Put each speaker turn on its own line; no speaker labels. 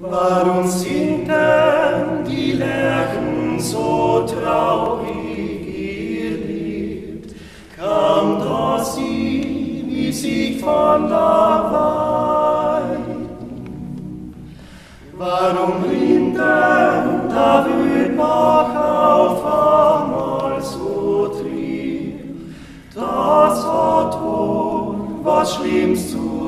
Warum singt denn die Lerchen so traurig ihr Lied? Kam doch sie, wie sie von der Weiden. Warum rinnt denn der Wildbach auf einmal so trieb? Das wohl was Schlimmes zu